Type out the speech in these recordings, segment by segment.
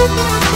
Thank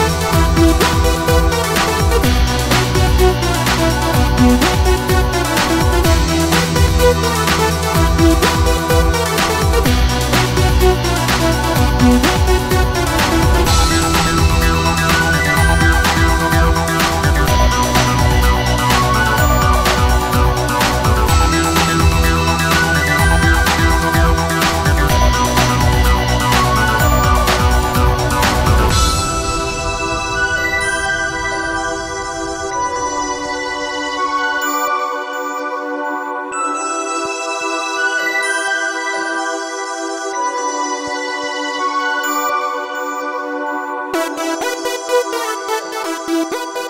Thank you.